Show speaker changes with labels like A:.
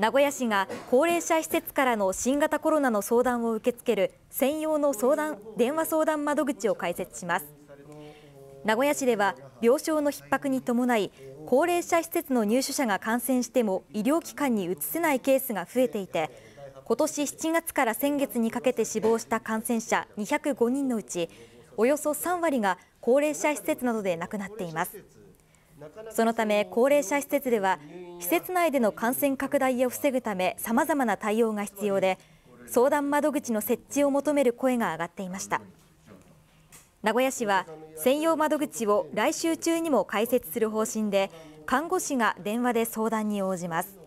A: 名古屋市が高齢者施設からの新型コロナの相談を受け付ける専用の相談電話相談窓口を開設します。名古屋市では病床の逼迫に伴い高齢者施設の入所者が感染しても医療機関に移せないケースが増えていて今年7月から先月にかけて死亡した感染者205人のうちおよそ3割が高齢者施設などで亡くなっています。そのため高齢者施設では施設内での感染拡大を防ぐためさまざまな対応が必要で相談窓口の設置を求める声が上がっていました。名古屋市は専用窓口を来週中にも開設する方針で看護師が電話で相談に応じます。